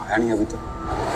आया नहीं अभी तक तो।